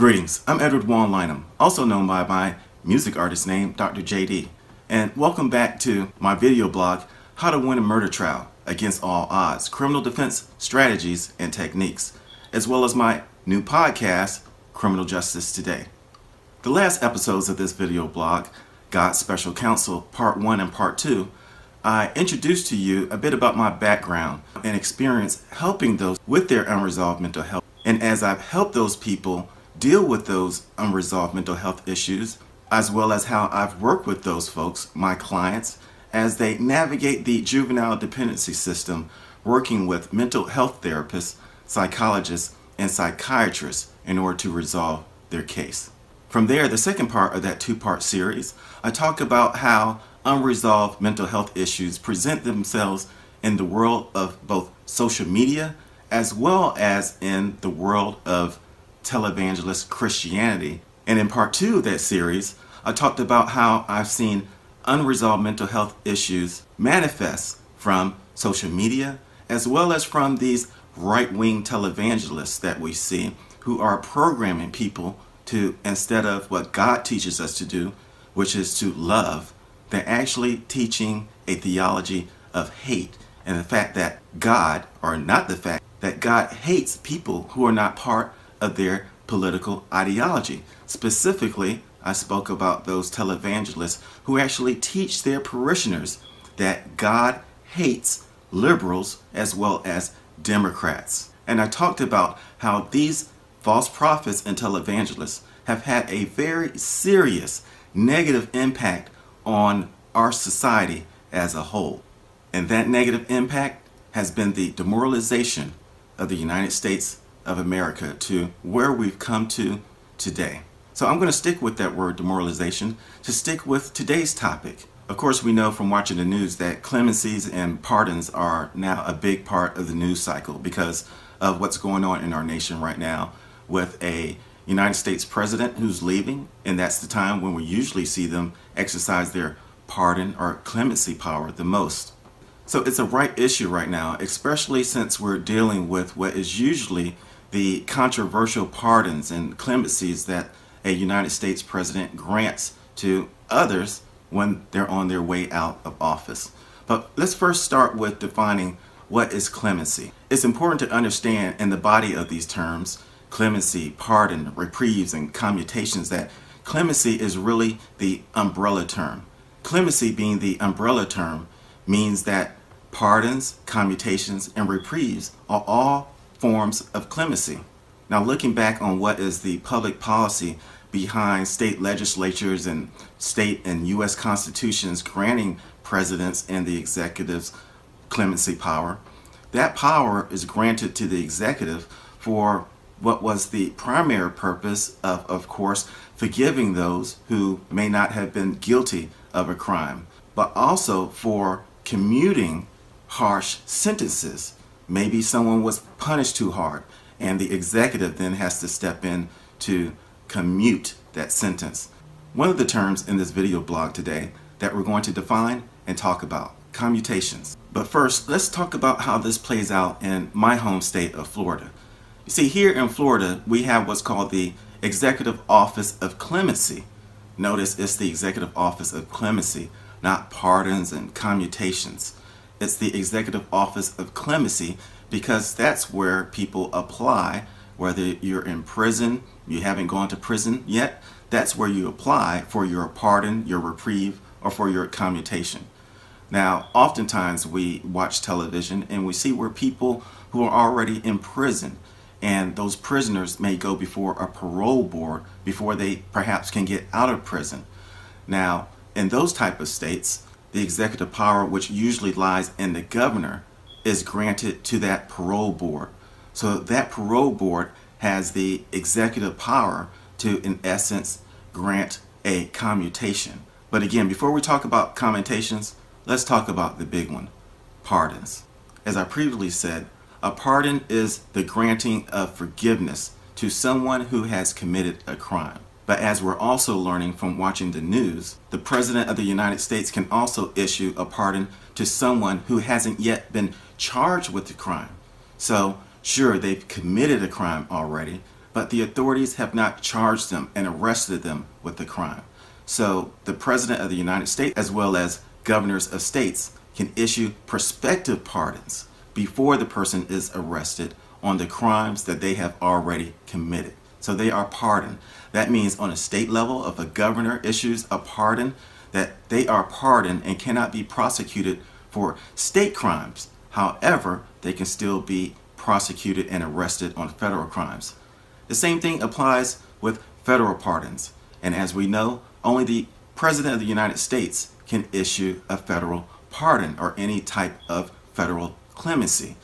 Greetings, I'm Edward Juan Lynum, also known by my music artist name, Dr. JD, and welcome back to my video blog, How to Win a Murder Trial Against All Odds, Criminal Defense Strategies and Techniques, as well as my new podcast, Criminal Justice Today. The last episodes of this video blog, God's Special Counsel Part 1 and Part 2, I introduced to you a bit about my background and experience helping those with their unresolved mental health. And as I've helped those people deal with those unresolved mental health issues, as well as how I've worked with those folks, my clients, as they navigate the juvenile dependency system, working with mental health therapists, psychologists, and psychiatrists in order to resolve their case. From there, the second part of that two part series, I talk about how unresolved mental health issues present themselves in the world of both social media as well as in the world of televangelist Christianity. And in part two of that series, I talked about how I've seen unresolved mental health issues manifest from social media as well as from these right wing televangelists that we see who are programming people to, instead of what God teaches us to do, which is to love, they're actually teaching a theology of hate and the fact that God, or not the fact that God hates people who are not part of their political ideology. Specifically, I spoke about those televangelists who actually teach their parishioners that God hates liberals as well as Democrats. And I talked about how these false prophets and televangelists have had a very serious negative impact on our society as a whole. And that negative impact has been the demoralization of the United States of America to where we've come to today. So I'm going to stick with that word demoralization to stick with today's topic. Of course, we know from watching the news that clemencies and pardons are now a big part of the news cycle because of what's going on in our nation right now with a United States president who's leaving, and that's the time when we usually see them exercise their pardon or clemency power the most. So it's a right issue right now, especially since we're dealing with what is usually the controversial pardons and clemencies that a United States president grants to others when they're on their way out of office. But let's first start with defining what is clemency. It's important to understand in the body of these terms, clemency, pardon, reprieves, and commutations, that clemency is really the umbrella term. Clemency being the umbrella term means that pardons, commutations, and reprieves are all forms of clemency. Now, looking back on what is the public policy behind state legislatures and state and U.S. constitutions granting presidents and the executives clemency power, that power is granted to the executive for what was the primary purpose of, of course, forgiving those who may not have been guilty of a crime, but also for commuting harsh sentences Maybe someone was punished too hard, and the executive then has to step in to commute that sentence. One of the terms in this video blog today that we're going to define and talk about commutations. But first, let's talk about how this plays out in my home state of Florida. You see, here in Florida, we have what's called the Executive Office of Clemency. Notice it's the Executive Office of Clemency, not pardons and commutations. It's the Executive Office of Clemency because that's where people apply, whether you're in prison, you haven't gone to prison yet, that's where you apply for your pardon, your reprieve, or for your commutation. Now, oftentimes we watch television and we see where people who are already in prison and those prisoners may go before a parole board before they perhaps can get out of prison. Now, in those type of states, the executive power, which usually lies in the governor, is granted to that parole board. So that parole board has the executive power to, in essence, grant a commutation. But again, before we talk about commutations, let's talk about the big one pardons. As I previously said, a pardon is the granting of forgiveness to someone who has committed a crime. But as we're also learning from watching the news, the President of the United States can also issue a pardon to someone who hasn't yet been charged with the crime. So, sure, they've committed a crime already, but the authorities have not charged them and arrested them with the crime. So the President of the United States, as well as governors of states, can issue prospective pardons before the person is arrested on the crimes that they have already committed. So they are pardoned. That means on a state level, if a governor issues a pardon, that they are pardoned and cannot be prosecuted for state crimes. However, they can still be prosecuted and arrested on federal crimes. The same thing applies with federal pardons. And as we know, only the President of the United States can issue a federal pardon or any type of federal clemency.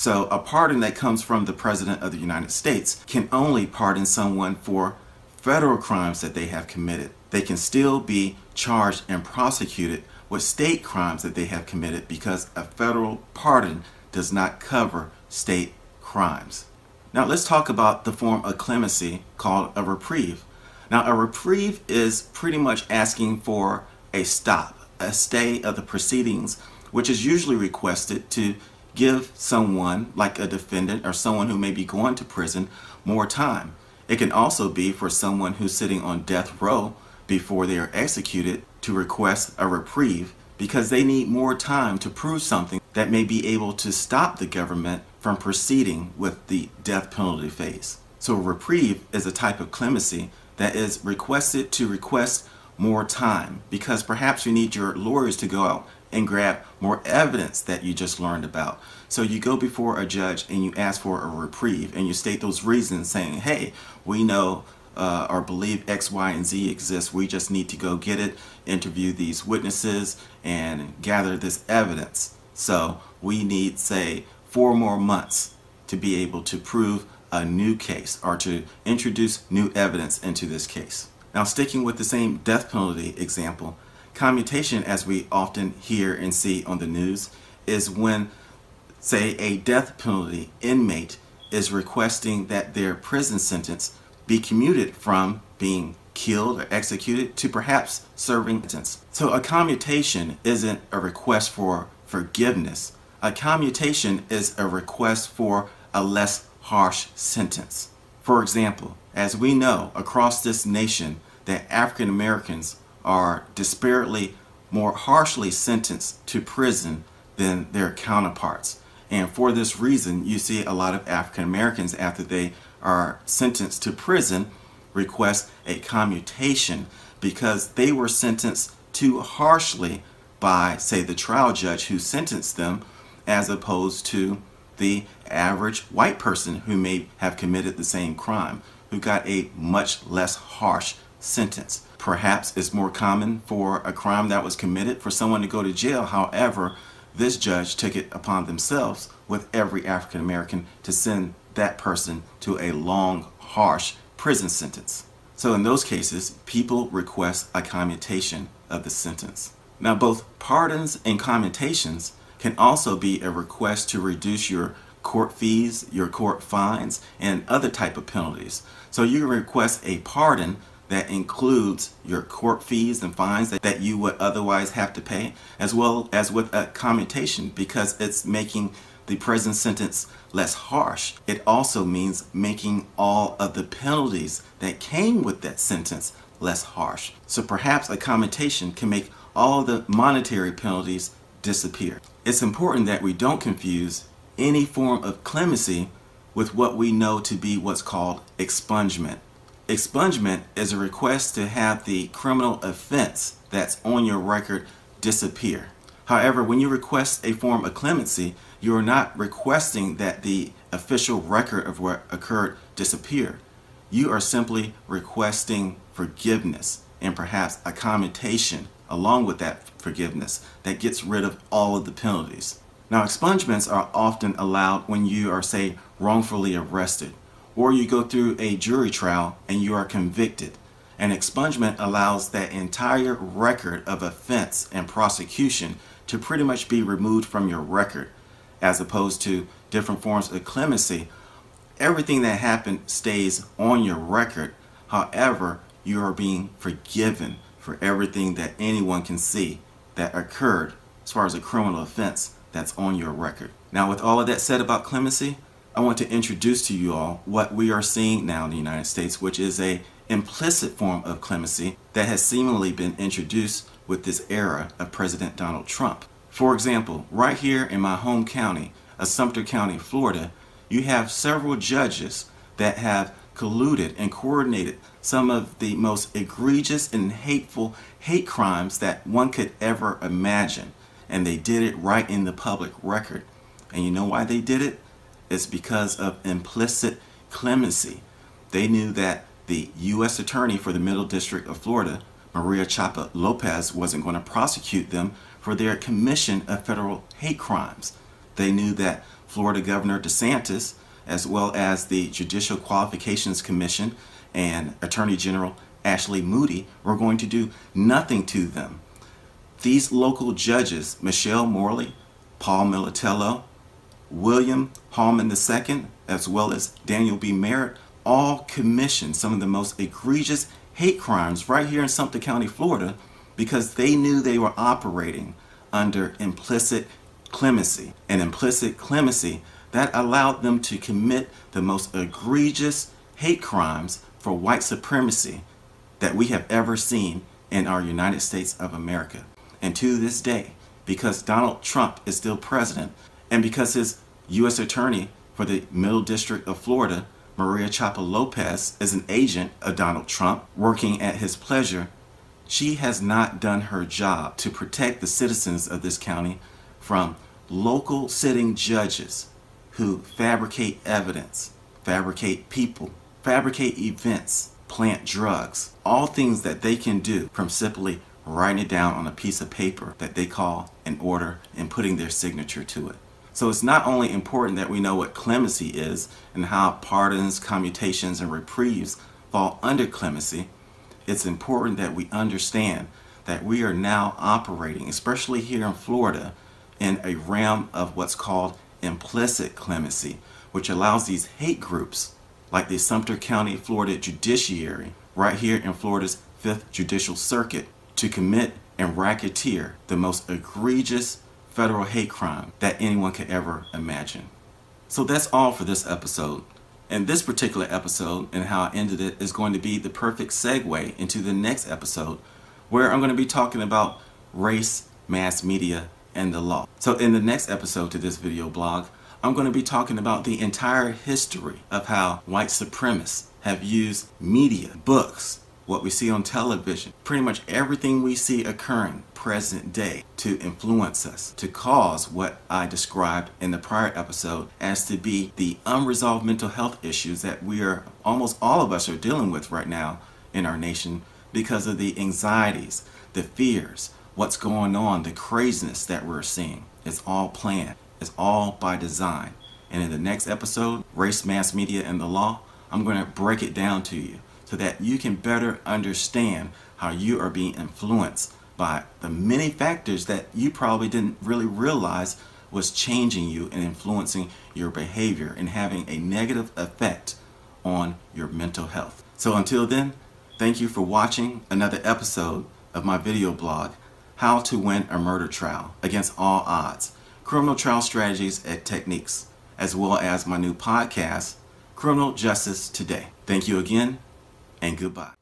So a pardon that comes from the President of the United States can only pardon someone for federal crimes that they have committed. They can still be charged and prosecuted with state crimes that they have committed because a federal pardon does not cover state crimes. Now let's talk about the form of clemency called a reprieve. Now a reprieve is pretty much asking for a stop, a stay of the proceedings, which is usually requested to give someone, like a defendant or someone who may be going to prison, more time. It can also be for someone who's sitting on death row before they are executed to request a reprieve because they need more time to prove something that may be able to stop the government from proceeding with the death penalty phase. So a reprieve is a type of clemency that is requested to request more time because perhaps you need your lawyers to go out and grab more evidence that you just learned about. So you go before a judge and you ask for a reprieve and you state those reasons saying, hey, we know uh, or believe X, Y, and Z exists. We just need to go get it, interview these witnesses, and gather this evidence. So we need, say, four more months to be able to prove a new case or to introduce new evidence into this case. Now, sticking with the same death penalty example, Commutation, as we often hear and see on the news, is when, say, a death penalty inmate is requesting that their prison sentence be commuted from being killed or executed to perhaps serving sentence. So a commutation isn't a request for forgiveness. A commutation is a request for a less harsh sentence. For example, as we know across this nation that African Americans are disparately more harshly sentenced to prison than their counterparts. And for this reason, you see a lot of African Americans, after they are sentenced to prison, request a commutation because they were sentenced too harshly by, say, the trial judge who sentenced them, as opposed to the average white person who may have committed the same crime, who got a much less harsh sentence. Perhaps it's more common for a crime that was committed for someone to go to jail. However, this judge took it upon themselves with every African American to send that person to a long, harsh prison sentence. So in those cases, people request a commutation of the sentence. Now both pardons and commutations can also be a request to reduce your court fees, your court fines, and other type of penalties. So you can request a pardon that includes your court fees and fines that, that you would otherwise have to pay, as well as with a commutation because it's making the prison sentence less harsh. It also means making all of the penalties that came with that sentence less harsh. So perhaps a commutation can make all the monetary penalties disappear. It's important that we don't confuse any form of clemency with what we know to be what's called expungement. Expungement is a request to have the criminal offense that's on your record disappear. However, when you request a form of clemency, you are not requesting that the official record of what occurred disappear. You are simply requesting forgiveness and perhaps a commutation along with that forgiveness that gets rid of all of the penalties. Now, expungements are often allowed when you are, say, wrongfully arrested or you go through a jury trial and you are convicted. An expungement allows that entire record of offense and prosecution to pretty much be removed from your record, as opposed to different forms of clemency. Everything that happened stays on your record. However, you are being forgiven for everything that anyone can see that occurred as far as a criminal offense that's on your record. Now, with all of that said about clemency, I want to introduce to you all what we are seeing now in the United States, which is a implicit form of clemency that has seemingly been introduced with this era of President Donald Trump. For example, right here in my home county of Sumter County, Florida, you have several judges that have colluded and coordinated some of the most egregious and hateful hate crimes that one could ever imagine. And they did it right in the public record. And you know why they did it? It's because of implicit clemency. They knew that the U.S. Attorney for the Middle District of Florida, Maria Chapa Lopez, wasn't going to prosecute them for their commission of federal hate crimes. They knew that Florida Governor DeSantis as well as the Judicial Qualifications Commission and Attorney General Ashley Moody were going to do nothing to them. These local judges, Michelle Morley, Paul Militello, William Hallman II, as well as Daniel B. Merritt, all commissioned some of the most egregious hate crimes right here in Sumter County, Florida, because they knew they were operating under implicit clemency. And implicit clemency that allowed them to commit the most egregious hate crimes for white supremacy that we have ever seen in our United States of America. And to this day, because Donald Trump is still president, and because his U.S. Attorney for the Middle District of Florida, Maria Chapa Lopez, is an agent of Donald Trump working at his pleasure, she has not done her job to protect the citizens of this county from local sitting judges who fabricate evidence, fabricate people, fabricate events, plant drugs, all things that they can do from simply writing it down on a piece of paper that they call an order and putting their signature to it. So it's not only important that we know what clemency is and how pardons, commutations, and reprieves fall under clemency, it's important that we understand that we are now operating, especially here in Florida, in a realm of what's called implicit clemency, which allows these hate groups like the Sumter County, Florida Judiciary, right here in Florida's 5th Judicial Circuit, to commit and racketeer the most egregious federal hate crime that anyone could ever imagine. So that's all for this episode. And this particular episode and how I ended it is going to be the perfect segue into the next episode where I'm going to be talking about race, mass media, and the law. So in the next episode to this video blog, I'm going to be talking about the entire history of how white supremacists have used media, books, what we see on television, pretty much everything we see occurring present day to influence us, to cause what I described in the prior episode as to be the unresolved mental health issues that we are, almost all of us are dealing with right now in our nation because of the anxieties, the fears, what's going on, the craziness that we're seeing. It's all planned. It's all by design. And in the next episode, Race, Mass Media, and the Law, I'm going to break it down to you so that you can better understand how you are being influenced by the many factors that you probably didn't really realize was changing you and influencing your behavior and having a negative effect on your mental health. So until then, thank you for watching another episode of my video blog, How to Win a Murder Trial Against All Odds, Criminal Trial Strategies and Techniques, as well as my new podcast, Criminal Justice Today. Thank you again and goodbye.